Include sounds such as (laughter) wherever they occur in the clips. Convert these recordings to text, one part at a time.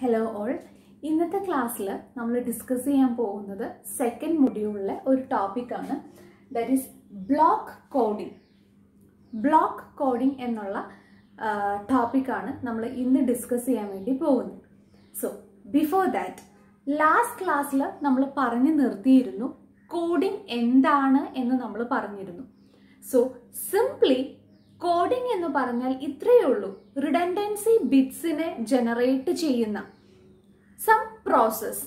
Hello all ഇന്നത്തെ ക്ലാസ്സിൽ നമ്മൾ ഡിസ്കസ് ചെയ്യാൻ പോകുന്നത് സെക്കൻഡ് മൊഡ്യൂളിലെ ഒരു ടോപ്പിക്കാണ് that is block coding block coding എന്നുള്ള ടോപ്പിക്കാണ് നമ്മൾ ഇന്ന് ഡിസ്കസ് ചെയ്യാൻ വേണ്ടി പോകുന്നത്. സോ ബിഫോർ ദാറ്റ് ലാസ്റ്റ് ക്ലാസ്സിൽ നമ്മൾ പറഞ്ഞു നിർത്തിയിരുന്നു കോഡിംഗ് എന്താണ് എന്ന് നമ്മൾ പറഞ്ഞിരുന്നു. സോ സിംപ്ലി കോഡിംഗ് എന്ന് പറഞ്ഞാൽ ഇത്രയേ ഉള്ളൂ. റിഡൻഡൻസി ബിറ്റ്സിനെ ജനറേറ്റ് ചെയ്യുന്ന സം പ്രോസസ്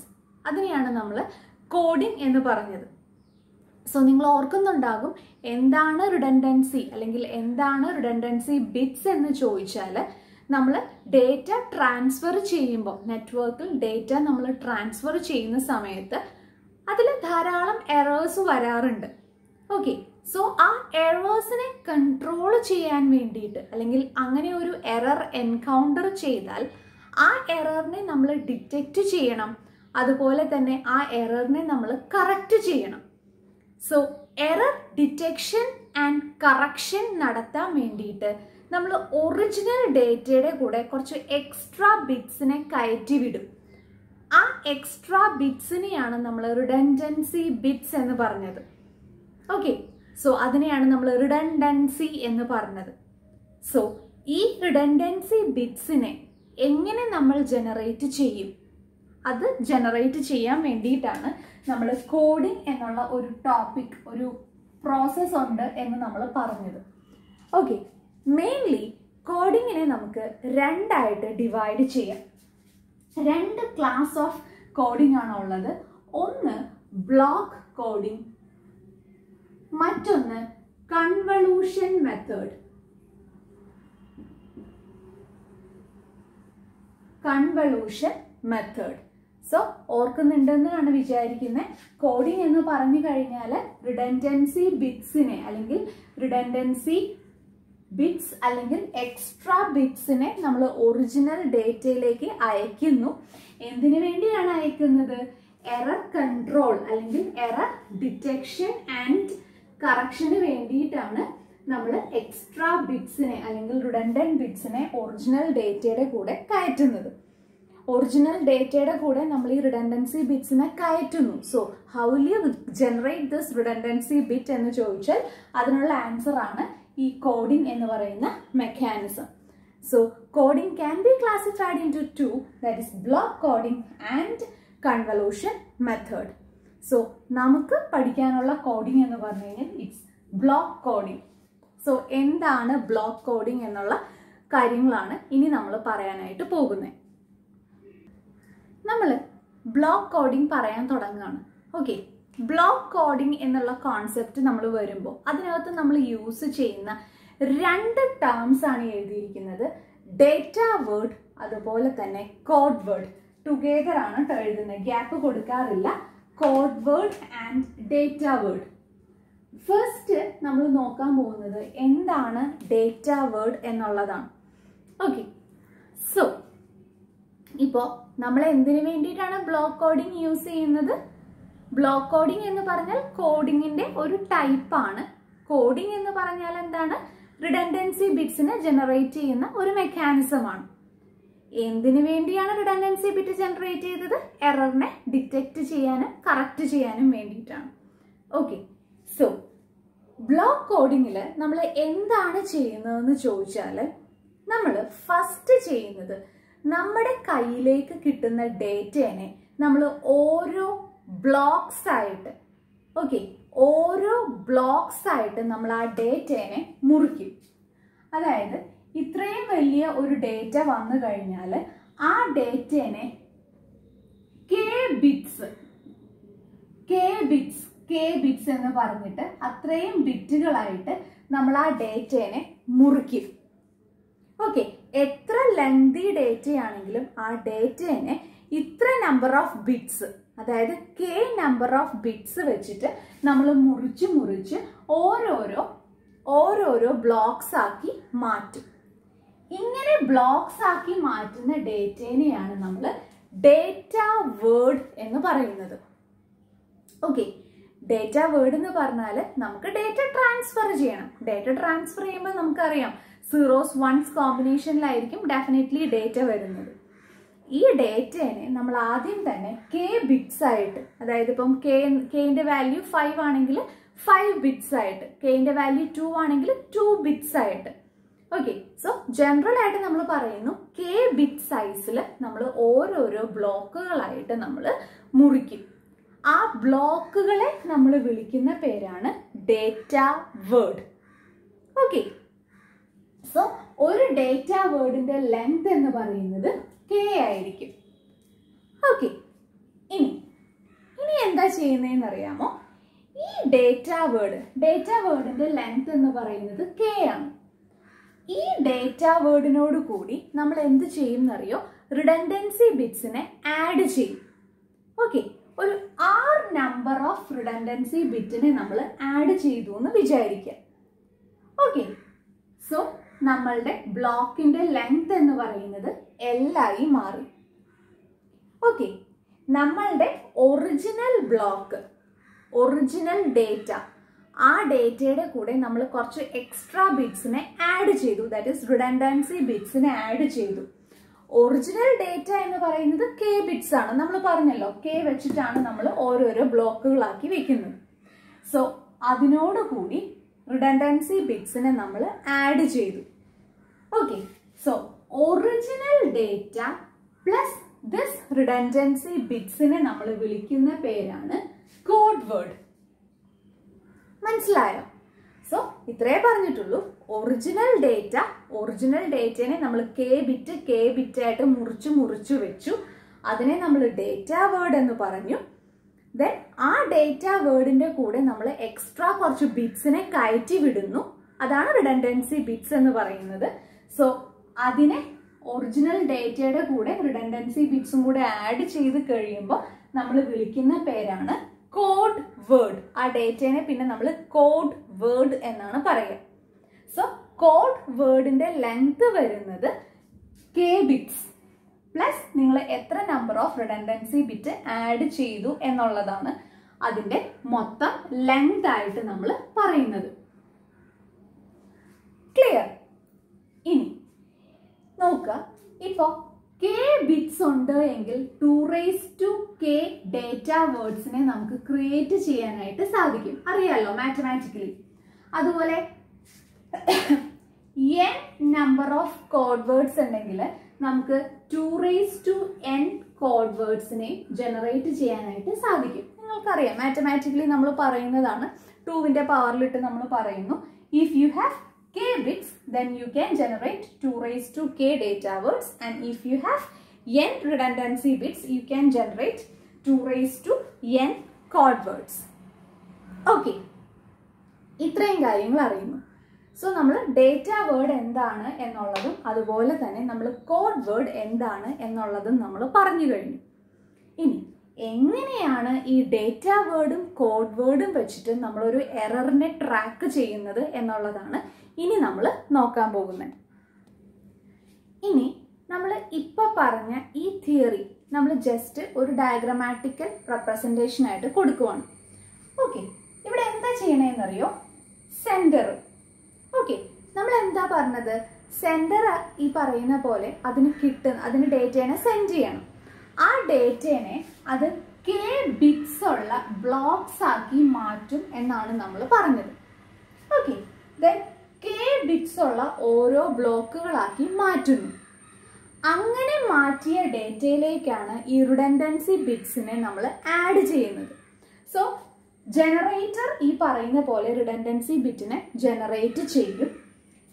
അതിനെയാണ് നമ്മൾ കോഡിംഗ് എന്ന് പറഞ്ഞത്. സോ നിങ്ങൾ ഓർക്കുന്നുണ്ടാകും എന്താണ് റിഡൻഡൻസി അല്ലെങ്കിൽ എന്താണ് റിഡൻഡൻസി ബിറ്റ്സ് എന്ന് ചോദിച്ചാൽ നമ്മൾ ഡേറ്റ ട്രാൻസ്ഫർ ചെയ്യുമ്പോൾ നെറ്റ്വർക്കിൽ ഡേറ്റ നമ്മൾ ട്രാൻസ്ഫർ ചെയ്യുന്ന സമയത്ത് അതിൽ ധാരാളം എറേഴ്സ് വരാറുണ്ട്. ഓക്കെ സോ ആ എറേഴ്സിനെ കൺട്രോൾ ചെയ്യാൻ വേണ്ടിയിട്ട് അല്ലെങ്കിൽ അങ്ങനെ ഒരു എറർ എൻകൗണ്ടർ ചെയ്താൽ ആ എററിനെ നമ്മൾ ഡിറ്റക്റ്റ് ചെയ്യണം. അതുപോലെ തന്നെ ആ എററിനെ നമ്മൾ കറക്റ്റ് ചെയ്യണം. So error detection and correction നടത്താൻ വേണ്ടിയിട്ട് നമ്മൾ ഒറിജിനൽ ഡേറ്റയുടെ കൂടെ കുറച്ച് എക്സ്ട്രാ ബിറ്റ്സിനെ കയറ്റി വിടും. ആ എക്സ്ട്രാ ബിറ്റ്സിനെയാണ് നമ്മൾ റിഡൻഡൻസി ബിറ്റ്സ് എന്ന് പറഞ്ഞത്. ഓക്കെ സോ അതിനെയാണ് നമ്മൾ റിഡൻഡൻസി എന്ന് പറഞ്ഞത്. സോ ഈ റിഡൻഡൻസി ബിറ്റ്സിനെ എങ്ങനെ നമ്മൾ ജനറേറ്റ് ചെയ്യും? അത് ജനറേറ്റ് ചെയ്യാൻ വേണ്ടിയിട്ടാണ് നമ്മൾ കോഡിംഗ് എന്നുള്ള ഒരു ടോപ്പിക് ഒരു പ്രോസസ് ഉണ്ട് എന്ന് നമ്മൾ പറഞ്ഞത്. ഓക്കെ മെയിൻലി കോഡിങ്ങിനെ നമുക്ക് രണ്ടായിട്ട് ഡിവൈഡ് ചെയ്യാം. രണ്ട് ക്ലാസ് ഓഫ് കോഡിംഗ് ആണ് ഉള്ളത് ഒന്ന് ബ്ലോക്ക് കോഡിംഗ് മറ്റൊന്ന് convolution method convolution method so ഓർക്കുന്നുണ്ടെന്നാണ് വിചാരിക്കുന്നത് കോഡിംഗ് എന്ന് പറഞ്ഞു കഴിഞ്ഞാൽ റിഡൻഡൻസി ബിറ്റ്സിനെ അല്ലെങ്കിൽ റിഡൻഡൻസി ബിറ്റ്സ് അല്ലെങ്കിൽ എക്സ്ട്രാ ബിറ്റ്സിനെ നമ്മൾ ഒറിജിനൽ ഡേറ്റയിലേക്ക് അയക്കുന്നു. എന്തിനു വേണ്ടിയാണ് അയക്കുന്നത്? എറർ കൺട്രോൾ അല്ലെങ്കിൽ എറർ ഡിറ്റക്ഷൻ ആൻഡ് കറക്ഷന് വേണ്ടിയിട്ടാണ് നമ്മൾ എക്സ്ട്രാ ബിറ്റ്സിനെ അല്ലെങ്കിൽ റിഡൻഡൻ ബിറ്റ്സിനെ ഒറിജിനൽ ഡേറ്റയുടെ കൂടെ കയറ്റുന്നത്. ഒറിജിനൽ ഡേറ്റയുടെ കൂടെ നമ്മൾ ഈ റിഡൻഡൻസി ബിറ്റ്സിനെ കയറ്റുന്നു. So how you generate this redundancy bit എന്ന് ചോദിച്ചാൽ അതിനുള്ള ആൻസർ ആണ് ഈ കോഡിംഗ് എന്ന് പറയുന്ന mechanism so coding can be classified into two that is block coding and convolution method so നമുക്ക് പഠിക്കാനുള്ള കോഡിംഗ് എന്ന് പറഞ്ഞു കഴിഞ്ഞാൽ ഇറ്റ്സ് ബ്ലോക്ക് കോഡിംഗ് സോ എന്താണ് ബ്ലോക്ക് കോഡിംഗ് എന്നുള്ള കാര്യങ്ങളാണ് ഇനി നമ്മൾ പറയാനായിട്ട് പോകുന്നത്. നമ്മൾ ബ്ലോക്ക് കോഡിംഗ് പറയാൻ തുടങ്ങുകയാണ്. ഓക്കെ ബ്ലോക്ക് കോഡിംഗ് എന്നുള്ള കോൺസെപ്റ്റ് നമ്മൾ വരുമ്പോൾ അതിനകത്ത് നമ്മൾ യൂസ് ചെയ്യുന്ന രണ്ട് ടേംസ് ആണ് എഴുതിയിരിക്കുന്നത്. ഡേറ്റ വേർഡ് അതുപോലെ തന്നെ കോഡ് വേർഡ് ടുഗെദർ ആണ് എഴുതുന്നത്. ഗ്യാപ്പ് കൊടുക്കാറില്ല. Code word and data word first നമ്മൾ നോക്കാൻ പോകുന്നത് എന്താണ് ഡേറ്റ വേർഡ് എന്നുള്ളതാണ്. ഓക്കെ സോ ഇപ്പോൾ നമ്മൾ എന്തിനു വേണ്ടിയിട്ടാണ് ബ്ലോക്ക് കോഡിംഗ് യൂസ് ചെയ്യുന്നത്? ബ്ലോക്ക് കോഡിംഗ് എന്ന് പറഞ്ഞാൽ കോഡിങ്ങിന്റെ ഒരു ടൈപ്പാണ് കോഡിംഗ് എന്ന് പറഞ്ഞാൽ എന്താണ്? റിഡൻഡൻസി ബിറ്റ്സിനെ ജനറേറ്റ് ചെയ്യുന്ന ഒരു മെക്കാനിസമാണ് എന്തിനു വേണ്ടിയാണ് റിഡൻഡൻസി ബിറ്റ് ജനറേറ്റ് ചെയ്തത്? എററിനെ ഡിറ്റക്ട് ചെയ്യാനും കറക്റ്റ് ചെയ്യാനും വേണ്ടിയിട്ടാണ്. ഓക്കെ സോ ബ്ലോക്ക് കോഡിങ്ങിൽ നമ്മൾ എന്താണ് ചെയ്യുന്നതെന്ന് ചോദിച്ചാൽ നമ്മൾ ഫസ്റ്റ് ചെയ്യുന്നത് നമ്മുടെ കയ്യിലേക്ക് കിട്ടുന്ന ഡേറ്റേനെ നമ്മൾ ഓരോ ബ്ലോക്സ് ആയിട്ട് ഓക്കെ ഓരോ ബ്ലോക്സ് ആയിട്ട് നമ്മൾ ആ ഡേറ്റേനെ മുറിക്കും. അതായത് ഇത്രയും വലിയ ഒരു ഡേറ്റ വന്നു കഴിഞ്ഞാൽ ആ ഡേറ്റേനെ K bits K bits K bits എന്ന് പറഞ്ഞിട്ട് അത്രയും ബിറ്റുകളായിട്ട് നമ്മൾ ആ ഡേറ്റേനെ മുറിക്കും. ഓക്കെ എത്ര ലെങ്തി ഡേറ്റയാണെങ്കിലും ആ ഡേറ്റേനെ ഇത്ര നമ്പർ ഓഫ് ബിറ്റ്സ് അതായത് കെ നമ്പർ ഓഫ് ബിറ്റ്സ് വെച്ചിട്ട് നമ്മൾ മുറിച്ച് മുറിച്ച് ഓരോരോ ഓരോരോ ബ്ലോക്സ് ആക്കി മാറ്റും. ഇങ്ങനെ ബ്ലോക്സ് ആക്കി മാറ്റുന്ന ഡേറ്റേനെയാണ് നമ്മൾ ഡേറ്റ വേർഡ് എന്ന് പറയുന്നത്. ഓക്കെ ഡേറ്റ വേർഡ് എന്ന് പറഞ്ഞാൽ നമുക്ക് ഡേറ്റ ട്രാൻസ്ഫർ ചെയ്യണം. ഡേറ്റ ട്രാൻസ്ഫർ ചെയ്യുമ്പോൾ നമുക്കറിയാം സീറോസ് വൺസ് കോമ്പിനേഷനിലായിരിക്കും ഡെഫിനറ്റ്ലി ഡേറ്റ വരുന്നത്. ഈ ഡേറ്റേനെ നമ്മൾ ആദ്യം തന്നെ കെ ബിറ്റ്സ് ആയിട്ട് അതായത് ഇപ്പം കെ കെന്റെ വാല്യൂ ഫൈവ് ആണെങ്കിൽ ഫൈവ് ബിറ്റ്സ് ആയിട്ട് കെന്റെ വാല്യൂ ടു ആണെങ്കിൽ ടു ബിറ്റ്സ് ആയിട്ട് ഓക്കെ സോ ജനറൽ ആയിട്ട് നമ്മൾ പറയുന്നു കെ ബിറ്റ് സൈസിൽ നമ്മൾ ഓരോരോ ബ്ലോക്കുകളായിട്ട് നമ്മൾ മുറിക്കും. ആ ബ്ലോക്കുകളെ നമ്മൾ വിളിക്കുന്ന പേരാണ് ഡേറ്റ വേർഡ് ഓക്കെ സോ ഒരു ഡേറ്റ വേർഡിന്റെ ലെങ്ത് എന്ന് പറയുന്നത് കെ ആയിരിക്കും. ഓക്കെ ഇനി ഇനി എന്താ ചെയ്യുന്നതെന്ന് അറിയാമോ? ഈ ഡേറ്റ വേർഡ് ഡേറ്റ വേർഡിന്റെ ലെങ്ത് എന്ന് പറയുന്നത് കെ ആണ്. ഈ ഡേറ്റ വേർഡിനോട് കൂടി നമ്മൾ എന്ത് ചെയ്യും എന്നറിയോ റിഡൻഡൻസി ബിറ്റ്സിനെ ആഡ് ചെയ്യും. ഓക്കെ ഒരു ആർ നമ്പർ ഓഫ് റിഡൻഡൻസി ബിറ്റിനെ നമ്മൾ ആഡ് ചെയ്തു എന്ന് വിചാരിക്കുക. ഓക്കെ സോ നമ്മളുടെ ബ്ലോക്കിന്റെ ലെങ്ത് എന്ന് പറയുന്നത് എല്ലായി മാറി. ഓക്കെ നമ്മളുടെ ഒറിജിനൽ ബ്ലോക്ക് ഒറിജിനൽ ഡേറ്റ ആ ഡേറ്റയുടെ കൂടെ നമ്മൾ കുറച്ച് എക്സ്ട്രാ ബിറ്റ്സിനെ ആഡ് ചെയ്തു. ദാറ്റ് ഈസ് റിഡൻഡൻസി ബിറ്റ്സിനെ ആഡ് ചെയ്തു. ഒറിജിനൽ ഡേറ്റ എന്ന് പറയുന്നത് കെ ബിറ്റ്സ് ആണ്. നമ്മൾ പറഞ്ഞല്ലോ കെ വെച്ചിട്ടാണ് നമ്മൾ ഓരോരോ ബ്ലോക്കുകളാക്കി വെക്കുന്നത്. സോ അതിനോട് കൂടി റിഡൻഡൻസി ബിറ്റ്സിനെ നമ്മൾ ആഡ് ചെയ്തു. Okay so original data plus this redundancy ബിറ്റ്സിനെ നമ്മൾ വിളിക്കുന്ന പേരാണ് കോഡ് വേർഡ് മനസ്സിലായോ? സോ ഇത്രേ പറഞ്ഞിട്ടുള്ളൂ. ഒറിജിനൽ ഡേറ്റ ഒറിജിനൽ ഡേറ്റനെ നമ്മൾ കെ ബിറ്റ് കെ ബിറ്റ് ആയിട്ട് മുറിച്ച് മുറിച്ച് വെച്ചു. അതിനെ നമ്മൾ ഡേറ്റ വേർഡ് എന്ന് പറഞ്ഞു. ദെൻ ആ ഡേറ്റ വേർഡിന്റെ കൂടെ നമ്മൾ എക്സ്ട്രാ കുറച്ച് ബിറ്റ്സിനെ കയറ്റി വിടുന്നു. അതാണ് റിഡൻഡൻസി ബിറ്റ്സ് എന്ന് പറയുന്നത്. സോ അതിനെ ഒറിജിനൽ ഡേറ്റയുടെ കൂടെ റിഡൻഡൻസി ബിറ്റ്സും കൂടെ ആഡ് ചെയ്ത് കഴിയുമ്പോൾ നമ്മൾ വിളിക്കുന്ന പേരാണ് കോഡ് വേർഡ് ആ ഡേറ്റേനെ പിന്നെ നമ്മൾ കോഡ് വേർഡ് എന്നാണ് പറയുക. സോ കോഡ് വേർഡിന്റെ ലെങ്ത് വരുന്നത് കെ ബിറ്റ്സ് പ്ലസ് നിങ്ങൾ എത്ര number of redundancy bit add ചെയ്തു എന്നുള്ളതാണ് അതിന്റെ മൊത്തം ലെങ്ത് ആയിട്ട് നമ്മൾ പറയുന്നത്. ക്ലിയർ ഇനി നോക്കുക. ഇപ്പോ കെ ബിറ്റ്സ് ഉണ്ട് എങ്കിൽ two raise to K data വേർഡ്സിനെ നമുക്ക് ക്രിയേറ്റ് ചെയ്യാനായിട്ട് സാധിക്കും. അറിയാലോ മാത്തമാറ്റിക്കലി അതുപോലെ N number of code words ഉണ്ടെങ്കിൽ നമുക്ക് two raise to N code വേർഡ്സിനെ generate ചെയ്യാനായിട്ട് സാധിക്കും. നിങ്ങൾക്കറിയാം മാത്തമാറ്റിക്കലി നമ്മൾ പറയുന്നതാണ്. ടൂവിന്റെ പവറിലിട്ട് നമ്മൾ പറയുന്നു. If you have k bits then you can generate 2 raised to k data words and if you have n redundancy bits you can generate 2 raised to n chord words Okay. ഇത്രയും കാര്യങ്ങൾ അറിയുന്നു so നമ്മൾ data word എന്താണ് എന്നുള്ളതും അതുപോലെ തന്നെ നമ്മൾ code word എന്താണ് എന്നുള്ളതും നമ്മൾ പറഞ്ഞു കഴിഞ്ഞു ഇനി എങ്ങനെയാണ് ഈ ഡേറ്റ വേർഡും കോഡ് വേർഡും വെച്ചിട്ട് നമ്മളൊരു എററിനെ ട്രാക്ക് ചെയ്യുന്നത് എന്നുള്ളതാണ് ഇനി നമ്മൾ നോക്കാൻ പോകുന്നത്. ഇനി നമ്മൾ ഇപ്പൊ പറഞ്ഞ ഈ തിയറി നമ്മൾ ജസ്റ്റ് ഒരു ഡയഗ്രമാറ്റിക്കൽ റെപ്രസെന്റേഷൻ ആയിട്ട് കൊടുക്കുവാണ്. ഓക്കെ ഇവിടെ എന്താ ചെയ്യണേന്നറിയോ? സെന്റർ ഓക്കെ നമ്മൾ എന്താ പറഞ്ഞത്? സെന്റർ ഈ പറയുന്ന പോലെ അതിന് കിട്ടുന്ന അതിന് ഡേറ്റേനെ സെൻഡ് ചെയ്യണം. ആ ഡേറ്റേനെ അത് കെ ബിറ്റ്സ് ഉള്ള ബ്ലോക്സ് ആക്കി മാറ്റും എന്നാണ് നമ്മൾ പറഞ്ഞത്. ഓക്കെ ദെൻ കെ ബിറ്റ്സ് ഉള്ള ഓരോ ബ്ലോക്കുകളാക്കി മാറ്റുന്നു. അങ്ങനെ മാറ്റിയ ഡേറ്റയിലേക്കാണ് ഈ റിഡൻഡൻസി ബിറ്റ്സിനെ നമ്മൾ ആഡ് ചെയ്യുന്നത്. സോ ജനറേറ്റർ ഈ പറയുന്ന പോലെ റിഡൻഡൻസി ബിറ്റിനെ ജനറേറ്റ് ചെയ്യും.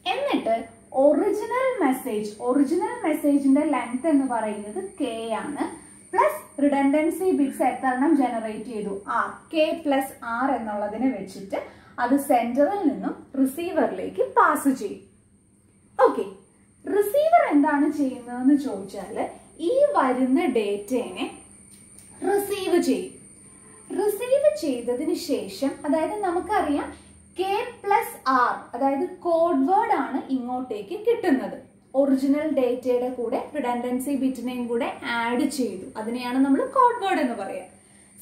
എന്നിട്ട് ഒറിജിനൽ മെസ്സേജ് ഒറിജിനൽ മെസ്സേജിന്റെ ലെങ്ത് എന്ന് പറയുന്നത് കെ ആണ്. പ്ലസ് റിഡൻഡൻസി ബിറ്റ്സ് എത്രണ്ണം ജനറേറ്റ് ചെയ്തു. ആർ കെ പ്ലസ് ആർ എന്നുള്ളതിനെ വെച്ചിട്ട് അത് സെന്ററിൽ നിന്നും റിസീവറിലേക്ക് പാസ് ചെയ്യും. ഓക്കെ റിസീവർ എന്താണ് ചെയ്യുന്നതെന്ന് ചോദിച്ചാൽ ഈ വരുന്ന ഡേറ്റേനെ റിസീവ് ചെയ്യും. റിസീവ് ചെയ്തതിന് ശേഷം അതായത് നമുക്കറിയാം കെ പ്ലസ് ആർ അതായത് കോഡ് വേർഡ് ആണ് ഇങ്ങോട്ടേക്ക് കിട്ടുന്നത്. ഒറിജിനൽ ഡേറ്റയുടെ കൂടെ റിഡൻഡൻസി ബിറ്റിനെയും കൂടെ ആഡ് ചെയ്തു. അതിനെയാണ് നമ്മൾ കോഡ് വേർഡ് എന്ന് പറയുക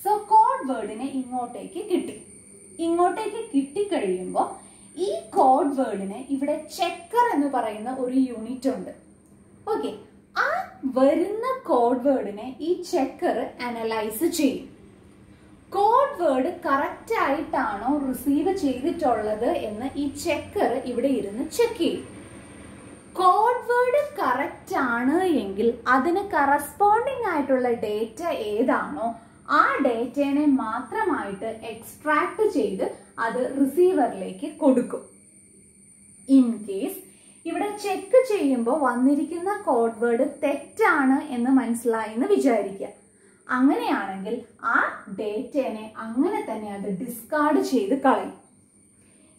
സോ കോഡ് വേർഡിനെ ഇങ്ങോട്ടേക്ക് കിട്ടി. ഇങ്ങോട്ടേക്ക് കിട്ടിക്കഴിയുമ്പോൾ ഈ കോഡ് വേർഡിന് ഇവിടെ ചെക്കർ എന്ന് പറയുന്ന ഒരു യൂണിറ്റ് ഉണ്ട്. ഓക്കെ ആ വരുന്ന കോഡ് വേർഡിനെ ഈ ചെക്കർ അനലൈസ് ചെയ്യും. കോഡ് വേർഡ് കറക്റ്റ് ആയിട്ടാണോ റിസീവ് ചെയ്തിട്ടുള്ളത് എന്ന് ഈ ചെക്കർ ഇവിടെ ഇരുന്ന് ചെക്ക് ചെയ്യും. കോഡ് വേർഡ് കറക്റ്റ് ആണ് എങ്കിൽ അതിന് കറസ്പോണ്ടിങ് ആയിട്ടുള്ള ഡേറ്റ ഏതാണോ ആ ഡേറ്റേനെ മാത്രമായിട്ട് എക്സ്ട്രാക്ട് ചെയ്ത് അത് റിസീവറിലേക്ക് കൊടുക്കും. ഇൻ കേസ് ഇവിടെ ചെക്ക് ചെയ്യുമ്പോൾ വന്നിരിക്കുന്ന കോഡ് വേർഡ് തെറ്റാണ് എന്ന് മനസ്സിലായി എന്ന് വിചാരിക്കുക. അങ്ങനെയാണെങ്കിൽ ആ ഡേറ്റേനെ അങ്ങനെ തന്നെ അത് ഡിസ്കാർഡ് ചെയ്ത് കളയും.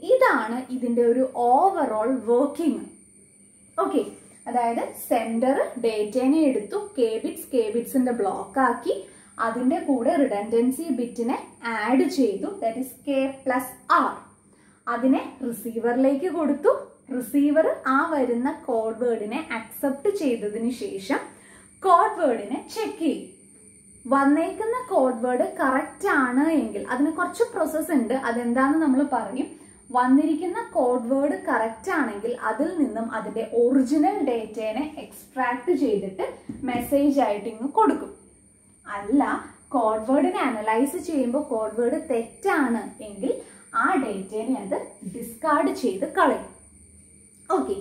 ഇതാണ് ഇതിന്റെ ഒരു ഓവറോൾ വർക്കിംഗ് ഓക്കെ അതായത് സെന്റർ ഡേറ്റേനെ എടുത്തു കെ ബിറ്റ്സ് കെ ബിറ്റ്സിന്റെ ബ്ലോക്ക് ആക്കി അതിന്റെ കൂടെ റിഡൻഡൻസി ബിറ്റിനെ ആഡ് ചെയ്തു. That is K plus R അതിനെ റിസീവറിലേക്ക് കൊടുത്തു. റിസീവർ ആ വരുന്ന കോഡ് വേർഡിനെ അക്സെപ്റ്റ് ചെയ്തതിന് ശേഷം കോഡ് വേർഡിനെ ചെക്ക് ചെയ്യും. വന്നേക്കുന്ന കോഡ് വേർഡ് കറക്റ്റ് ആണ് എങ്കിൽ അതിന് കുറച്ച് പ്രോസസ് ഉണ്ട്. അതെന്താന്ന് നമ്മൾ പറയും? വന്നിരിക്കുന്ന കോഡ് വേർഡ് കറക്റ്റ് ആണെങ്കിൽ അതിൽ നിന്നും അതിന്റെ ഒറിജിനൽ ഡേറ്റേനെ എക്സ്ട്രാക്ട് ചെയ്തിട്ട് മെസ്സേജ് ആയിട്ട് ഇങ്ങ് കൊടുക്കും. അല്ല കോഡ് വേർഡിനെ അനലൈസ് ചെയ്യുമ്പോൾ കോഡ് വേർഡ് തെറ്റാണ് എങ്കിൽ ആ ഡേറ്റേനെ അത് ഡിസ്കാർഡ് ചെയ്ത് കളയും. ഓക്കെ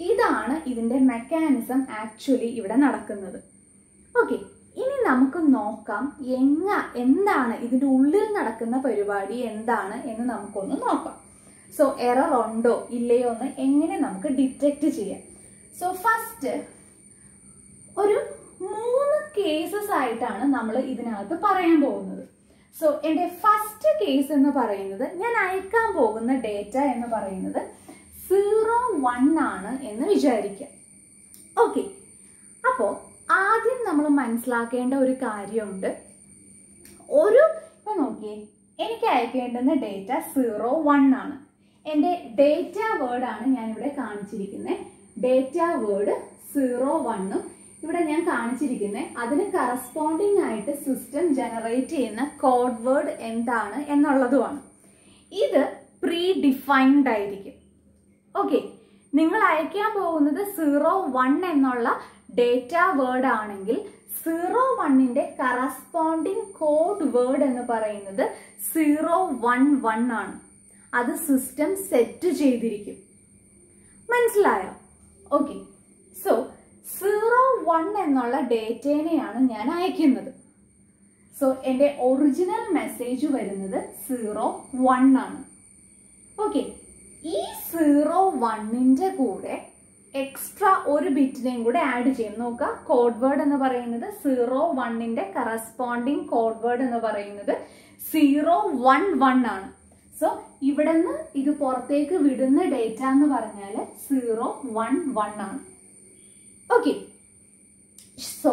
ഇതാണ് ഇതിന്റെ മെക്കാനിസം ആക്ച്വലി ഇവിടെ നടക്കുന്നത്. ഓക്കെ ഇനി നമുക്ക് നോക്കാം എങ്ങ എന്താണ് ഇതിന്റെ ഉള്ളിൽ നടക്കുന്ന പരിപാടി എന്താണ് എന്ന് നമുക്കൊന്ന് നോക്കാം. സോ എറർ ഉണ്ടോ ഇല്ലയോ എന്ന് എങ്ങനെ നമുക്ക് ഡിറ്റക്ട് ചെയ്യാം. സോ ഫസ്റ്റ് ഒരു മൂന്ന് കേസസ് ആയിട്ടാണ് നമ്മൾ ഇതിനകത്ത് പറയാൻ പോകുന്നത്. സോ എന്റെ ഫസ്റ്റ് കേസ് എന്ന് പറയുന്നത് ഞാൻ അയക്കാൻ പോകുന്ന ഡേറ്റ എന്ന് പറയുന്നത് സീറോ വൺ ആണ് എന്ന് വിചാരിക്കാം. ഓക്കെ അപ്പോൾ ആദ്യം നമ്മൾ മനസ്സിലാക്കേണ്ട ഒരു കാര്യമുണ്ട്. ഒരു ഇപ്പൊ നോക്കിയേ എനിക്ക് അയക്കേണ്ടുന്ന ഡേറ്റ സീറോ വൺ ആണ്. എന്റെ ഡേറ്റ വേർഡ് ആണ് ഞാൻ ഇവിടെ കാണിച്ചിരിക്കുന്നത് ഡേറ്റ വേർഡ് സീറോ വണ്ണും ഇവിടെ ഞാൻ കാണിച്ചിരിക്കുന്നത് അതിന് കറസ്പോണ്ടിങ് ആയിട്ട് സിസ്റ്റം ജനറേറ്റ് ചെയ്യുന്ന കോഡ് വേർഡ് എന്താണ് എന്നുള്ളതുമാണ്. ഇത് പ്രീ ഡിഫൈൻഡ് ആയിരിക്കും. ഓക്കെ നിങ്ങൾ അയക്കാൻ പോകുന്നത് സീറോ വൺ എന്നുള്ള ഡേറ്റ വേർഡ് ആണെങ്കിൽ സീറോ വണ്ണിന്റെ കറസ്പോണ്ടിങ് കോഡ് വേർഡ് എന്ന് പറയുന്നത് സീറോ വൺ വൺ ആണ്. അത് സിസ്റ്റം സെറ്റ് ചെയ്തിരിക്കും. മനസ്സിലായോ? ഓക്കെ സോ സീറോ വൺ എന്നുള്ള ഡേറ്റേനെയാണ് ഞാൻ അയക്കുന്നത്. സോ എന്റെ ഒറിജിനൽ മെസ്സേജ് വരുന്നത് സീറോ വൺ ആണ്. ഓക്കെ ഈ സീറോ വണ്ണിന്റെ കൂടെ എക്സ്ട്രാ ഒരു ബിറ്റിനെയും കൂടെ ആഡ് ചെയ്യും. നോക്കുക കോഡ് വേർഡ് എന്ന് പറയുന്നത് സീറോ വണ്ണിന്റെ കറസ്പോണ്ടിങ് കോഡ് വേർഡ് എന്ന് പറയുന്നത് സീറോ വൺ വൺ ആണ്. സോ ഇവിടെ നിന്ന് ഇത് പുറത്തേക്ക് വിടുന്ന ഡേറ്റ എന്ന് പറഞ്ഞാൽ സീറോ വൺ വൺ ആണ്. ഓക്കെ സോ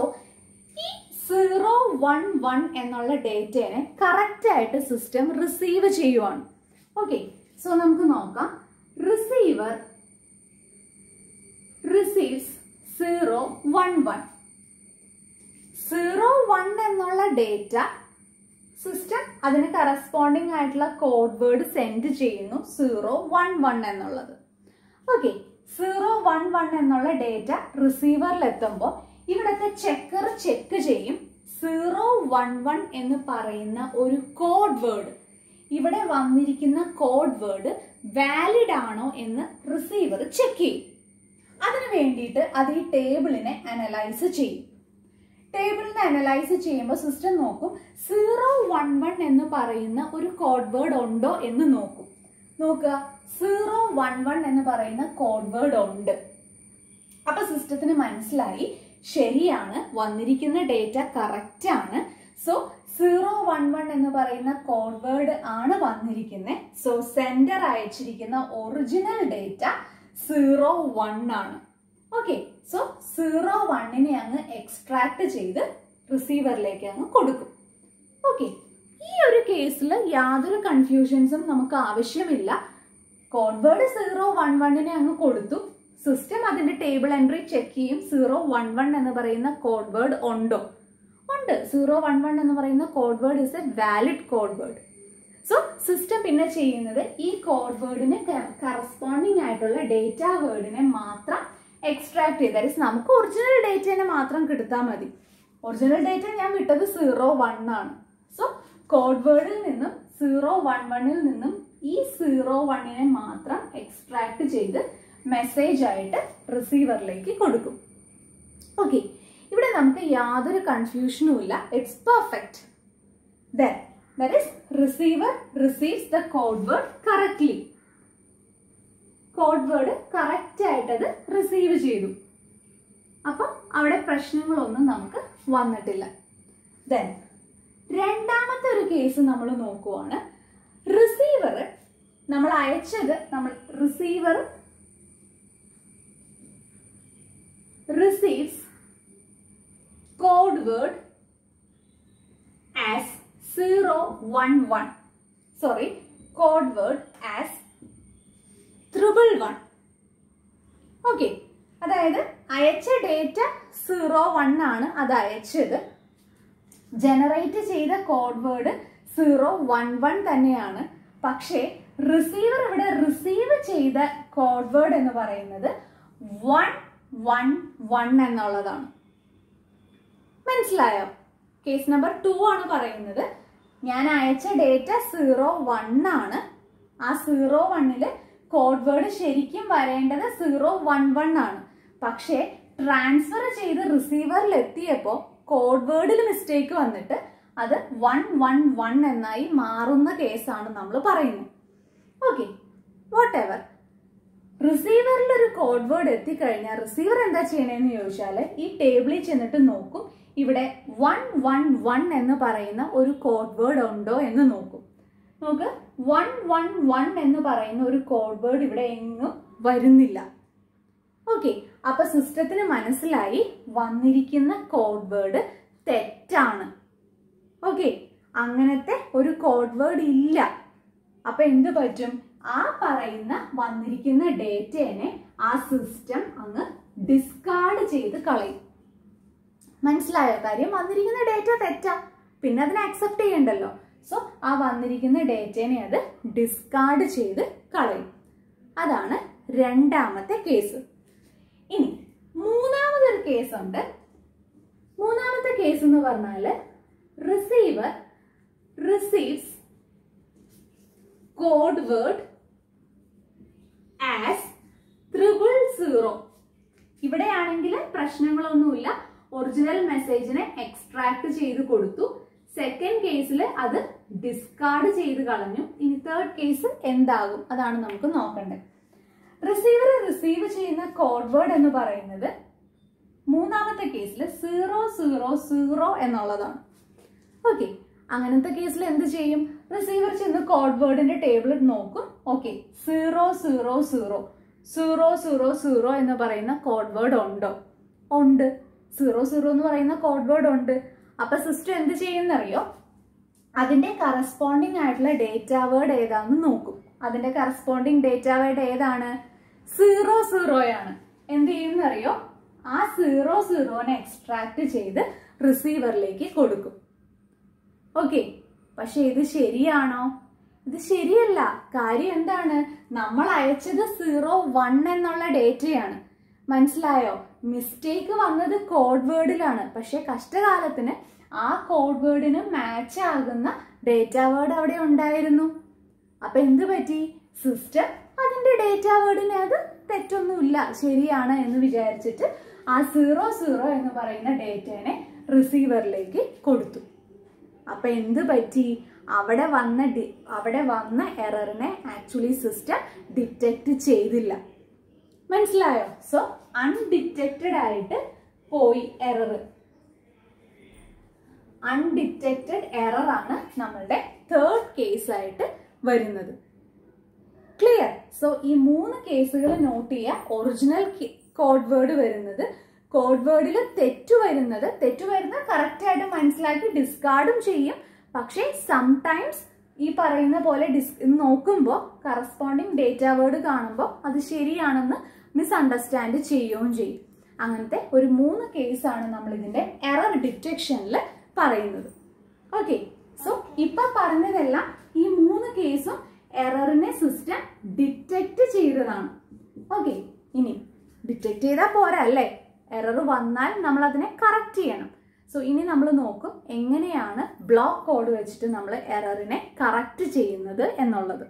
ഈ സീറോ വൺ വൺ എന്നുള്ള ഡേറ്റേനെ കറക്റ്റ് ആയിട്ട് സിസ്റ്റം റിസീവ് ചെയ്യുവാണ്. ഓക്കെ സോ നമുക്ക് നോക്കാം. Receiver receives zero one one zero one എന്നുള്ള ഡേറ്റ സിസ്റ്റം അതിന് കറസ്പോണ്ടിങ് ആയിട്ടുള്ള കോഡ് വേർഡ് സെൻഡ് ചെയ്യുന്നു. സീറോ വൺ വൺ എന്നുള്ളത്. ഓക്കെ സീറോ വൺ വൺ എന്നുള്ള ഡേറ്റ റിസീവറിൽ എത്തുമ്പോൾ ഇവിടുത്തെ ചെക്കർ ചെക്ക് ചെയ്യും. സീറോ വൺ വൺ എന്ന് പറയുന്ന ഒരു കോഡ് വേർഡ് ഇവിടെ വന്നിരിക്കുന്ന കോഡ് വേർഡ് വാലിഡ് ആണോ എന്ന് റിസീവർ ചെക്ക് ചെയ്യും. അതിനു വേണ്ടിയിട്ട് അത് ഈ ടേബിളിനെ അനലൈസ് ചെയ്യും. ടേബിളിനെ അനലൈസ് ചെയ്യുമ്പോൾ സിസ്റ്റം നോക്കും. സീറോ വൺ വൺ എന്ന് പറയുന്ന ഒരു കോഡ് വേർഡ് ഉണ്ടോ എന്ന് നോക്കും. നോക്കുക. സീറോ വൺ വൺ എന്ന് പറയുന്ന കോഡ് വേർഡ് ഉണ്ട്. അപ്പൊ സിസ്റ്റത്തിന് മനസ്സിലായി. ശരിയാണ്. വന്നിരിക്കുന്ന ഡേറ്റ കറക്റ്റ് ആണ്. സോ സീറോ വൺ വൺ എന്ന് പറയുന്ന കോഡ് വേർഡ് ആണ് വന്നിരിക്കുന്നത് സോ സെന്റർ അയച്ചിരിക്കുന്ന ഒറിജിനൽ ഡേറ്റ സീറോ വൺ ആണ്. ഓക്കെ സോ സീറോ വണ്ണിനെ അങ്ങ് എക്സ്ട്രാക്ട് ചെയ്ത് റിസീവറിലേക്ക് അങ്ങ് കൊടുക്കും. ഓക്കെ ഈ ഒരു കേസിൽ യാതൊരു കൺഫ്യൂഷൻസും നമുക്ക് ആവശ്യമില്ല. കോൺവേർഡ് വേർഡ് സീറോ വൺ വണ്ണിനെ അങ്ങ് കൊടുത്തു. സിസ്റ്റം അതിന്റെ ടേബിൾ എൻട്രി ചെക്ക് ചെയ്യും. സീറോ വൺ വൺ എന്ന് പറയുന്ന കോഡ് വേർഡ് ഉണ്ടോ? ഉണ്ട്. സീറോ വൺ വൺ എന്ന് പറയുന്ന code word is a valid code word so system പിന്നെ ചെയ്യുന്നത് ഈ കോഡ് വേർഡിന് കറസ്പോണ്ടിങ് ആയിട്ടുള്ള ഡേറ്റ വേർഡിനെ മാത്രം എക്സ്ട്രാക്ട് ചെയ്ത്. ദാറ്റ് നമുക്ക് ഒറിജിനൽ ഡേറ്റേനെ മാത്രം കിട്ടാൽ മതി. ഒറിജിനൽ ഡേറ്റ ഞാൻ വിട്ടത് സീറോ വൺ ആണ്. സോ കോഡ് വേർഡിൽ നിന്നും സീറോ വൺ വണ്ണിൽ നിന്നും ഈ സീറോ വണ്ണിനെ മാത്രം എക്സ്ട്രാക്ട് ചെയ്ത് മെസ്സേജ് ആയിട്ട് റിസീവറിലേക്ക് കൊടുക്കും. ഓക്കെ ഇവിടെ നമുക്ക് യാതൊരു കൺഫ്യൂഷനും ഇല്ല. It's perfect then is receiver receives the code word correctly code word correct അത് റിസീവ് ചെയ്തു. അപ്പം അവിടെ പ്രശ്നങ്ങളൊന്നും നമുക്ക് വന്നിട്ടില്ല. ദെൻ രണ്ടാമത്തെ ഒരു കേസ് നമ്മൾ നോക്കുവാണ്. റിസീവർ നമ്മൾ അയച്ചത് നമ്മൾ receiver receives code word as 011 sorry code word as triple one. Okay അതായത് അയച്ച ഡേറ്റ സീറോ വൺ ആണ് അത് അയച്ചത്. ജനറേറ്റ് ചെയ്ത code word zero one one തന്നെയാണ്. പക്ഷേ റിസീവർ ഇവിടെ റിസീവ് ചെയ്ത കോഡ് വേർഡ് എന്ന് പറയുന്നത് വൺ വൺ വൺ എന്നുള്ളതാണ്. മനസ്സിലായോ? കേസ് നമ്പർ ടു ആണ് പറയുന്നത്. ഞാൻ അയച്ച ഡേറ്റ സീറോ വൺ ആണ്. ആ സീറോ വണ്ണിൽ കോഡ് വേർഡ് ശരിക്കും വരേണ്ടത് സീറോ വൺ വൺ ആണ്. പക്ഷേ ട്രാൻസ്ഫർ ചെയ്ത് റിസീവറിൽ എത്തിയപ്പോൾ കോഡ് വേർഡിൽ മിസ്റ്റേക്ക് വന്നിട്ട് അത് വൺ വൺ വൺ എന്നായി മാറുന്ന കേസാണ് നമ്മൾ പറയുന്നത്. ഓക്കെ വാട്ട് എവർ റിസീവറിൽ ഒരു കോഡ് വേർഡ് എത്തിക്കഴിഞ്ഞാൽ റിസീവർ എന്താ ചെയ്യണേന്ന് ചോദിച്ചാൽ ഈ ടേബിളിൽ ചെന്നിട്ട് നോക്കും ഇവിടെ വൺ വൺ വൺ എന്ന് പറയുന്ന ഒരു കോഡ് വേർഡ് ഉണ്ടോ എന്ന് നോക്കും. നമുക്ക് വൺ വൺ വൺ എന്ന് പറയുന്ന ഒരു കോഡ് വേർഡ് ഇവിടെ എങ്ങും വരുന്നില്ല. ഓക്കെ അപ്പൊ സിസ്റ്റത്തിന് മനസ്സിലായി വന്നിരിക്കുന്ന കോഡ് വേർഡ് തെറ്റാണ്. ഓക്കെ അങ്ങനത്തെ ഒരു കോഡ് വേർഡ് ഇല്ല. അപ്പൊ എന്ത് പറ്റും? ആ പറയുന്ന വന്നിരിക്കുന്ന ഡേറ്റേനെ ആ സിസ്റ്റം അങ്ങ് ഡിസ്കാർഡ് ചെയ്ത് കളയും. മനസ്സിലായോ കാര്യം വന്നിരിക്കുന്ന ഡേറ്റ തെറ്റാ. പിന്നെ അതിനെ അക്സെപ്റ്റ് ചെയ്യണ്ടല്ലോ. സോ ആ വന്നിരിക്കുന്ന ഡേറ്റേനെ അത് ഡിസ്കാർഡ് ചെയ്ത് കളയും. അതാണ് രണ്ടാമത്തെ കേസ് ഇനി മൂന്നാമതൊരു കേസ് ഉണ്ട്. മൂന്നാമത്തെ കേസ് എന്ന് പറഞ്ഞാൽ receiver receives code word as triple zero ഇവിടെയാണെങ്കിൽ പ്രശ്നങ്ങളൊന്നുമില്ല. ഒറിജിനൽ മെസ്സേജിനെ എക്സ്ട്രാക്ട് ചെയ്ത് കൊടുത്തു. സെക്കൻഡ് കേസിൽ അത് ഡിസ്കാർഡ് ചെയ്ത് കളഞ്ഞു. ഇനി തേർഡ് കേസ് എന്താകും? അതാണ് നമുക്ക് നോക്കേണ്ടത്. റിസീവർ റിസീവ് ചെയ്യുന്ന കോഡ് വേർഡ് എന്ന് പറയുന്നത് മൂന്നാമത്തെ കേസിൽ സീറോ സീറോ സീറോ എന്നുള്ളതാണ്. ഓക്കെ അങ്ങനത്തെ കേസിൽ എന്ത് ചെയ്യും? റിസീവർ ചെന്ന് കോഡ് വേർഡിന്റെ ടേബിൾ നോക്കും. Okay zero zero zero zero zero zero എന്ന് പറയുന്ന കോഡ് വേർഡ് ഉണ്ടോ? ഉണ്ട്. സീറോ സീറോ എന്ന് പറയുന്ന കോഡ് വേർഡ് ഉണ്ട്. അപ്പൊ സിസ്റ്റം എന്ത് ചെയ്യുന്നറിയോ? അതിന്റെ കറസ്പോണ്ടിങ് ആയിട്ടുള്ള ഡേറ്റ വേർഡ് ഏതാണെന്ന് നോക്കും. അതിന്റെ കറസ്പോണ്ടിങ് ഡേറ്റ വേർഡ് ഏതാണ്? സീറോ സീറോയാണ്. എന്ത് ചെയ്യുന്നറിയോ? ആ സീറോ സീറോനെ എക്സ്ട്രാക്ട് ചെയ്ത് റിസീവറിലേക്ക് കൊടുക്കും. ഓക്കെ പക്ഷെ ഇത് ശരിയാണോ? ഇത് ശരിയല്ല. കാര്യം എന്താണ്? നമ്മൾ അയച്ചത് സീറോ വൺ എന്നുള്ള ഡേറ്റയാണ് മനസ്സിലായോ? മിസ്റ്റേക്ക് വന്നത് കോഡ് വേർഡിലാണ് പക്ഷെ കഷ്ടകാലത്തിന് ആ കോഡ് വേർഡിന് മാച്ച് ആകുന്ന ഡേറ്റ വേർഡ് അവിടെ ഉണ്ടായിരുന്നു. അപ്പൊ എന്ത് പറ്റി? സിസ്റ്റം അതിന്റെ ഡേറ്റ വേർഡിന് അത് തെറ്റൊന്നുമില്ല ശരിയാണ് എന്ന് വിചാരിച്ചിട്ട് ആ സീറോ സീറോ എന്ന് പറയുന്ന ഡേറ്റനെ റിസീവറിലേക്ക് കൊടുത്തു. അപ്പൊ എന്ത് പറ്റി? അവിടെ വന്ന അവിടെ വന്ന എററിനെ ആക്ച്വലി സിസ്റ്റം ഡിറ്റക്ട് ചെയ്തില്ല. മനസ്സിലായോ? സോ അൺഡിറ്റക്റ്റഡ് ആയിട്ട് പോയി എറർ അൺഡിറ്റക്റ്റഡ് എറർ ആണ് നമ്മളുടെ തേർഡ് കേസ് ആയിട്ട് വരുന്നത്. ക്ലിയർ സോ ഈ മൂന്ന് കേസുകൾ നോട്ട് ചെയ്യുക ഒറിജിനൽ കോഡ് വേർഡ് വരുന്നത്. കോഡ് വേർഡിൽ തെറ്റു വരുന്നത് തെറ്റു വരുന്നത് കറക്റ്റ് ആയിട്ട് മനസ്സിലാക്കി ഡിസ്കാർഡും ചെയ്യും. പക്ഷേ സംടൈംസ് ഈ പറയുന്ന പോലെ ഡിസ് നോക്കുമ്പോൾ കറസ്പോണ്ടിങ് ഡേറ്റ വേർഡ് കാണുമ്പോൾ അത് ശരിയാണെന്ന് മിസ്അണ്ടർസ്റ്റാൻഡ് ചെയ്യുകയും ചെയ്യും. അങ്ങനത്തെ ഒരു മൂന്ന് കേസാണ് നമ്മൾ ഇതിന്റെ എറർ ഡിറ്റക്ഷനിൽ പറയുന്നത്. ഓക്കെ സോ ഇപ്പൊ പറഞ്ഞതെല്ലാം ഈ മൂന്ന് കേസും എററിനെ സിസ്റ്റം ഡിറ്റക്ട് ചെയ്തതാണ്. ഓക്കെ ഇനി ഡിറ്റക്ട് ചെയ്താൽ പോരാ അല്ലേ എറർ വന്നാൽ നമ്മൾ അതിനെ കറക്റ്റ് ചെയ്യണം. സോ ഇനി നമ്മൾ നോക്കും എങ്ങനെയാണ് ബ്ലോക്ക് കോഡ് വെച്ചിട്ട് നമ്മൾ എററിനെ കറക്റ്റ് ചെയ്യുന്നത് എന്നുള്ളത്.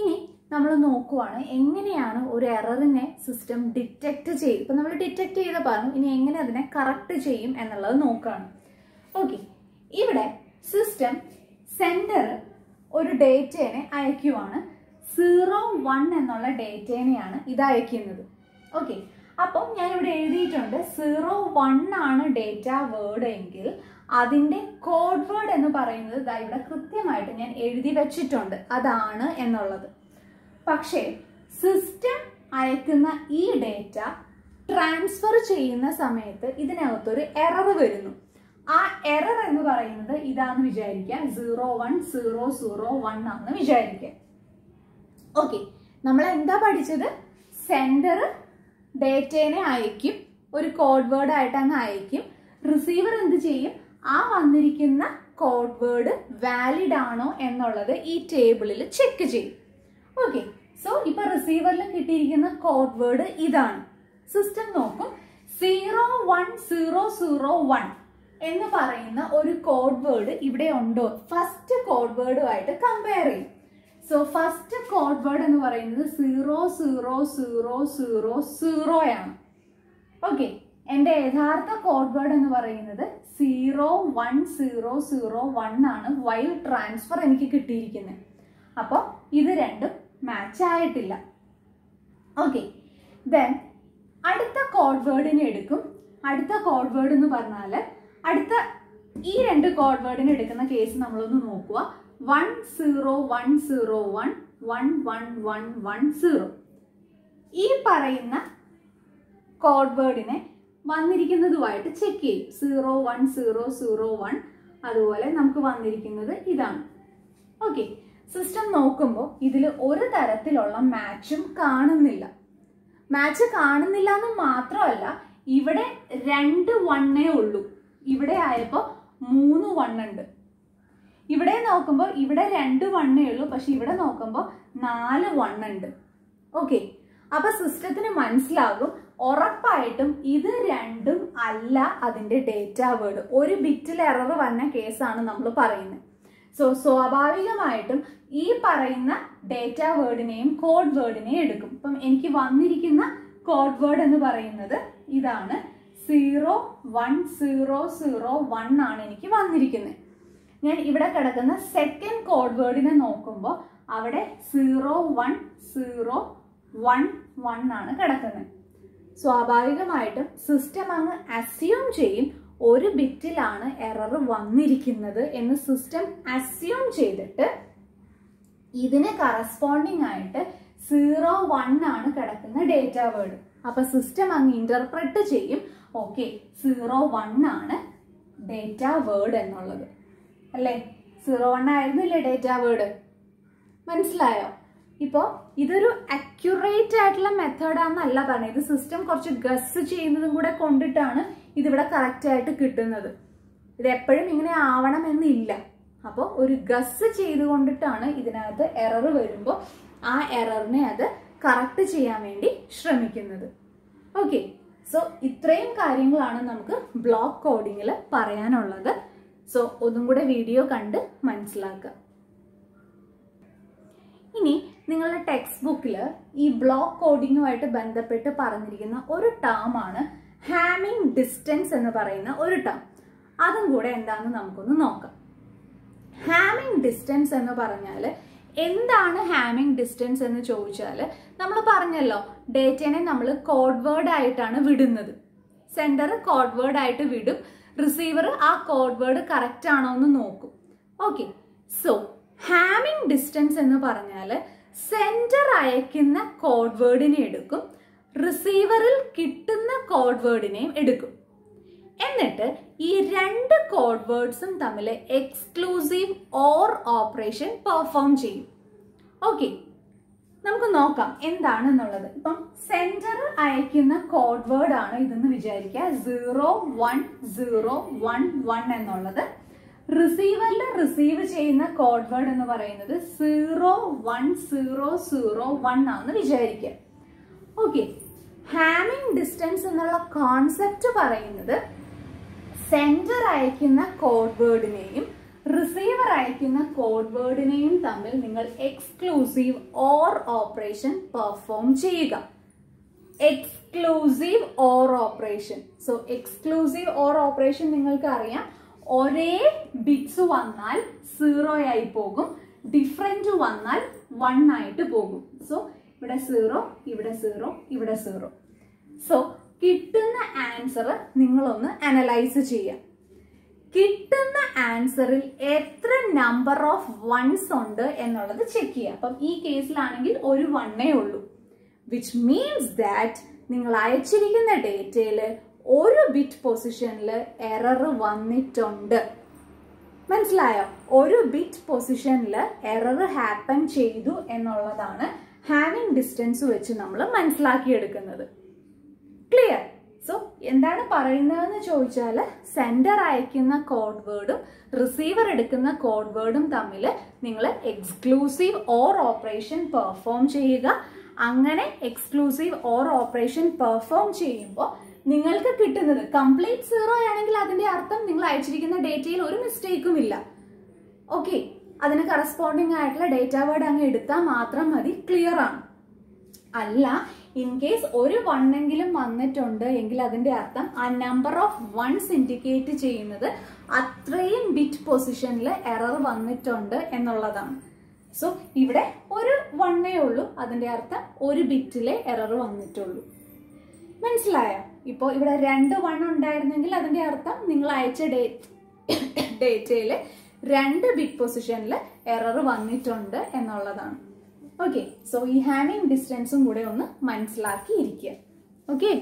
ഇനി നമ്മൾ നോക്കുവാണ് എങ്ങനെയാണ് ഒരു എററിനെ സിസ്റ്റം ഡിറ്റക്ട് ചെയ്യും ഇപ്പം നമ്മൾ ഡിറ്റക്ട് ചെയ്ത പറഞ്ഞു ഇനി എങ്ങനെ അതിനെ കറക്റ്റ് ചെയ്യും എന്നുള്ളത് നോക്കുകയാണ് ഓക്കെ ഇവിടെ സിസ്റ്റം സെന്റർ ഒരു ഡേറ്റേനെ അയക്കുവാണ്. സീറോ വൺ എന്നുള്ള ഡേറ്റേനെയാണ് ഇത് അയക്കുന്നത്. ഓക്കെ അപ്പം ഞാൻ ഇവിടെ എഴുതിയിട്ടുണ്ട് സീറോ വൺ ആണ് ഡേറ്റ വേർഡ് എങ്കിൽ അതിന്റെ കോഡ് വേർഡ് എന്ന് പറയുന്നത് ഇവിടെ കൃത്യമായിട്ട് ഞാൻ എഴുതി വെച്ചിട്ടുണ്ട്. അതാണ് എന്നുള്ളത്. പക്ഷേ സിസ്റ്റം അയക്കുന്ന ഈ ഡേറ്റ ട്രാൻസ്ഫർ ചെയ്യുന്ന സമയത്ത് ഇതിനകത്തൊരു എറർ വരുന്നു. ആ എറർ എന്ന് പറയുന്നത് ഇതാന്ന് വിചാരിക്കുക. Zero one zero zero one ആണെന്ന് വിചാരിക്കുക. ഓക്കെ നമ്മൾ എന്താ പഠിച്ചത്? സെൻഡർ ഡേറ്റേനെ അയക്കും. ഒരു കോഡ് വേർഡ് ആയിട്ട് അങ്ങ് അയക്കും. റിസീവർ എന്ത് ചെയ്യും? ആ വന്നിരിക്കുന്ന കോഡ് വേർഡ് വാലിഡ് ആണോ എന്നുള്ളത് ഈ ടേബിളിൽ ചെക്ക് ചെയ്യും. ഓക്കെ സോ ഇപ്പൊ റിസീവറിൽ കിട്ടിയിരിക്കുന്ന കോഡ് വേർഡ് ഇതാണ്. സിസ്റ്റം നോക്കും. Zero one zero zero one എന്ന് പറയുന്ന ഒരു കോഡ് വേർഡ് ഇവിടെ ഉണ്ടോ? ഫസ്റ്റ് കോഡ് വേർഡുമായിട്ട് കമ്പയർ ചെയ്യും. സോ ഫസ്റ്റ് കോഡ് വേർഡ് എന്ന് പറയുന്നത് സീറോ സീറോ സീറോ സീറോ സീറോയാണ് ഓക്കെ എന്റെ യഥാർത്ഥ കോഡ് വേർഡ് എന്ന് പറയുന്നത് zero one zero zero one ആണ് വൈൽ ട്രാൻസ്ഫർ എനിക്ക് കിട്ടിയിരിക്കുന്നത്. അപ്പോൾ ഇത് രണ്ടും മാച്ച് ആയിട്ടില്ല ഓക്കെ ദെൻ അടുത്ത കോഡ് വേർഡിനെ എടുക്കും. അടുത്ത കോഡ് വേർഡ് എന്ന് പറഞ്ഞാൽ അടുത്ത ഈ രണ്ട് കോഡ് വേർഡിനെ എടുക്കുന്ന കേസ് നമ്മളൊന്ന് നോക്കുക. One zero one zero one one one one one zero ഈ പറയുന്ന കോഡ് വേർഡിനെ വന്നിരിക്കുന്നതുമായിട്ട് ചെക്ക് ചെയ്യും. Zero one zero zero one അതുപോലെ നമുക്ക് വന്നിരിക്കുന്നത് ഇതാണ്. ഓക്കെ സിസ്റ്റം നോക്കുമ്പോൾ ഇതിൽ ഒരു തരത്തിലുള്ള മാച്ചും കാണുന്നില്ല. മാച്ച് കാണുന്നില്ല എന്ന് മാത്രമല്ല ഇവിടെ രണ്ട് വണ്ണേ ഉള്ളൂ. ഇവിടെ ആയപ്പോൾ മൂന്ന് വണ്ണുണ്ട്. ഇവിടെ നോക്കുമ്പോൾ ഇവിടെ രണ്ട് വണ്ണേ ഉള്ളൂ പക്ഷെ ഇവിടെ നോക്കുമ്പോൾ നാല് വണ്ണുണ്ട്. ഓക്കെ അപ്പൊ സിസ്റ്റത്തിന് മനസ്സിലാകും ഉറപ്പായിട്ടും ഇത് രണ്ടും അല്ല അതിന്റെ ഡേറ്റ വേർഡ് ഒരു ബിറ്റിൽ എറർ വന്ന കേസാണ് നമ്മൾ പറയുന്നത്. സോ സ്വാഭാവികമായിട്ടും ഈ പറയുന്ന ഡേറ്റ വേർഡിനെയും കോഡ് വേർഡിനെയും എടുക്കും. ഇപ്പം എനിക്ക് വന്നിരിക്കുന്ന കോഡ് വേർഡ് എന്ന് പറയുന്നത് ഇതാണ് zero one zero zero one ആണ് എനിക്ക് വന്നിരിക്കുന്നത്. ഞാൻ ഇവിടെ കിടക്കുന്ന സെക്കൻഡ് കോഡ് വേർഡിനെ നോക്കുമ്പോൾ അവിടെ zero one zero one one ആണ് കിടക്കുന്നത്. സ്വാഭാവികമായിട്ടും സിസ്റ്റം അങ്ങ് അസ്യൂം ചെയ്യും. ഒരു ബിറ്റിലാണ് എറർ വന്നിരിക്കുന്നത് എന്ന് സിസ്റ്റം അസ്യൂം ചെയ്തിട്ട് ഇതിന് കറസ്പോണ്ടിങ് ആയിട്ട് സീറോ വൺ ആണ് കിടക്കുന്ന ഡേറ്റ വേർഡ്. അപ്പൊ സിസ്റ്റം അങ്ങ് ഇന്റർപ്രറ്റ് ചെയ്യും. ഓക്കെ സീറോ വൺ ആണ് ഡേറ്റ വേർഡ് എന്നുള്ളത്. അല്ലേ? സീറോ വൺ ആയിരുന്നില്ലേ ഡേറ്റ വേർഡ്? മനസ്സിലായോ? ഇപ്പോ ഇതൊരു അക്യുറേറ്റ് ആയിട്ടുള്ള മെത്തേഡാണെന്നല്ല പറഞ്ഞത്. ഇത് സിസ്റ്റം കുറച്ച് ഗസ് ചെയ്യുന്നതും കൂടെ കൊണ്ടിട്ടാണ് ഇതിവിടെ കറക്റ്റായിട്ട് കിട്ടുന്നത്. ഇത് എപ്പോഴും ഇങ്ങനെ ആവണമെന്നില്ല. അപ്പോൾ ഒരു ഗസ് ചെയ്തുകൊണ്ടിട്ടാണ് ഇതിനകത്ത് എറർ വരുമ്പോൾ ആ എററിനെ അത് കറക്റ്റ് ചെയ്യാൻ വേണ്ടി ശ്രമിക്കുന്നത്. ഓക്കെ സോ ഇത്രയും കാര്യങ്ങളാണ് നമുക്ക് ബ്ലോക്ക് കോഡിങ്ങിൽ പറയാനുള്ളത്. സോ ഒന്നും കൂടെ വീഡിയോ കണ്ട് മനസ്സിലാക്കുക ഇനി നിങ്ങളുടെ ടെക്സ്റ്റ് ബുക്കിൽ ഈ ബ്ലോക്ക് കോഡിങ്ങുമായിട്ട് ബന്ധപ്പെട്ട് പറഞ്ഞിരിക്കുന്ന ഒരു ടേം ആണ് ഹാമിംഗ് ഡിസ്റ്റൻസ് എന്ന് പറയുന്ന ഒരു ടേം. അതും കൂടെ എന്താണെന്ന് നമുക്കൊന്ന് നോക്കാം. ഹാമിങ് ഡിസ്റ്റൻസ് എന്ന് പറഞ്ഞാൽ എന്താണ് ഹാമിങ് ഡിസ്റ്റൻസ് എന്ന് ചോദിച്ചാൽ നമ്മൾ പറഞ്ഞല്ലോ ഡേറ്റനെ നമ്മൾ കോഡ് വേർഡ് ആയിട്ടാണ് വിടുന്നത്. സെന്റർ കോഡ് വേർഡ് ആയിട്ട് വിടും. റിസീവർ ആ കോഡ് വേർഡ് കറക്റ്റ് ആണോ എന്ന് നോക്കും. ഓക്കെ. സോ ഹാമിങ് ഡിസ്റ്റൻസ് എന്ന് പറഞ്ഞാൽ സെന്റർ അയക്കുന്ന കോഡ് വേർഡിനെ എടുക്കും. റിസീവറിൽ കിട്ടുന്ന കോഡ് വേർഡിനെയും എടുക്കും. എന്നിട്ട് ഈ രണ്ട് കോഡ് വേർഡ്സും തമ്മിൽ എക്സ്ക്ലൂസീവ് ഓർ ഓപ്പറേഷൻ പെർഫോം ചെയ്യും. ഓക്കെ നമുക്ക് നോക്കാം എന്താണെന്നുള്ളത്. ഇപ്പം സെന്റർ അയക്കുന്ന കോഡ് വേർഡ് ആണ് ഇതെന്ന് വിചാരിക്കുക. Zero one zero one one എന്നുള്ളത്. റിസീവറിൽ റിസീവ് ചെയ്യുന്ന കോഡ് വേർഡ് എന്ന് പറയുന്നത് zero one zero zero one ആണെന്ന് വിചാരിക്കുക. ഓക്കെ ഹാമിംഗ് ഡിസ്റ്റൻസ് എന്നുള്ള കോൺസെപ്റ്റ് പറയുന്നത് സെന്റർ അയക്കുന്ന കോഡ് വേർഡിനെയും റിസീവർ അയക്കുന്ന കോഡ് വേർഡിനെയും തമ്മിൽ നിങ്ങൾ എക്സ്ക്ലൂസീവ് ഓർ ഓപ്പറേഷൻ പെർഫോം ചെയ്യുക. Exclusive or operation so exclusive or operation നിങ്ങൾക്ക് അറിയാം ഒരേ ബിറ്റ്സ് വന്നാൽ സീറോ ആയി പോകും. ഡിഫറെന്റ് വന്നാൽ വൺ ആയിട്ട് പോകും. സോ ഇവിടെ സീറോ ഇവിടെ സീറോ ഇവിടെ സീറോ സോ കിട്ടുന്ന ആൻസർ നിങ്ങളൊന്ന് അനലൈസ് ചെയ്യാം. കിട്ടുന്ന ആൻസറിൽ എത്ര നമ്പർ ഓഫ് വൺസ് ഉണ്ട് എന്നുള്ളത് ചെക്ക് ചെയ്യാം. അപ്പം ഈ കേസിലാണെങ്കിൽ ഒരു വണ്ണേ ഉള്ളൂ. വിച്ച് മീൻസ് ദാറ്റ് നിങ്ങൾ അയച്ചിരിക്കുന്ന ഡേറ്റയിൽ ഒരു ബിറ്റ് പൊസിഷനിൽ എറർ വന്നിട്ടുണ്ട്. മനസ്സിലായോ? ഒരു ബിറ്റ് പൊസിഷനിൽ എറർ ഹാപ്പൻ ചെയ്തു എന്നുള്ളതാണ് ഹാവിംഗ് ഡിസ്റ്റൻസ് വെച്ച് നമ്മൾ മനസ്സിലാക്കിയെടുക്കുന്നത്. ക്ലിയർ സോ എന്താണ് പറയുന്നതെന്ന് ചോദിച്ചാൽ സെൻഡർ അയക്കുന്ന കോഡ് വേർഡും റിസീവർ എടുക്കുന്ന കോഡ് വേർഡും തമ്മിൽ നിങ്ങൾ എക്സ്ക്ലൂസീവ് ഓർ ഓപ്പറേഷൻ പെർഫോം ചെയ്യുക. അങ്ങനെ എക്സ്ക്ലൂസീവ് ഓർ ഓപ്പറേഷൻ പെർഫോം ചെയ്യുമ്പോൾ നിങ്ങൾക്ക് കിട്ടുന്നത് കംപ്ലീറ്റ് സീറോ ആണെങ്കിൽ അതിന്റെ അർത്ഥം നിങ്ങൾ അയച്ചിരിക്കുന്ന ഡേറ്റയിൽ ഒരു മിസ്റ്റേക്കും ഇല്ല. ഓക്കെ അതിന് കറസ്പോണ്ടിങ് ആയിട്ടുള്ള ഡേറ്റ വേർഡ് അങ്ങ് എടുത്താൽ മാത്രം മതി ക്ലിയർ ആണ്. അല്ല ഇൻ കേസ് ഒരു വണ്ണെങ്കിലും വന്നിട്ടുണ്ട് എങ്കിൽ അതിന്റെ അർത്ഥം ആ നമ്പർ ഓഫ് വൺസ് ഇൻഡിക്കേറ്റ് ചെയ്യുന്നത് അത്രയും ബിറ്റ് പൊസിഷനിൽ എറർ വന്നിട്ടുണ്ട് എന്നുള്ളതാണ്. സോ ഇവിടെ ഒരു വണ്ണേ ഉള്ളൂ അതിന്റെ അർത്ഥം ഒരു ബിറ്റിലെ എറർ വന്നിട്ടുള്ളൂ. മനസ്സിലായോ? ഇപ്പോൾ ഇവിടെ രണ്ട് വൺ ഉണ്ടായിരുന്നെങ്കിൽ അതിന്റെ അർത്ഥം നിങ്ങൾ അയച്ച ഡേറ്റ് (coughs) ഡേറ്റയിൽ രണ്ട് ബിഗ് പൊസിഷനിൽ എറർ വന്നിട്ടുണ്ട് എന്നുള്ളതാണ്. ഓക്കെ സോ ഈ ഹാമിങ് ഡിസ്റ്റൻസും കൂടെ ഒന്ന് മനസ്സിലാക്കിയിരിക്കുക. ഓക്കെ